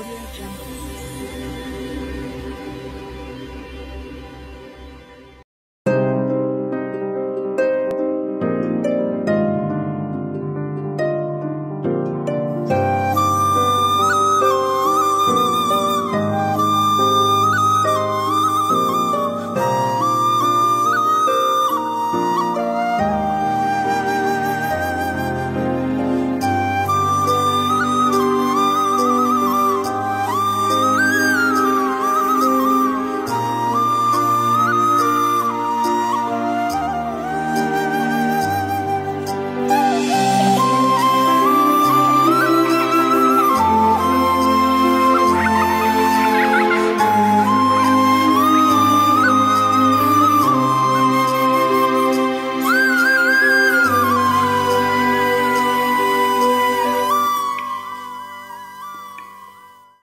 Audio Jungle.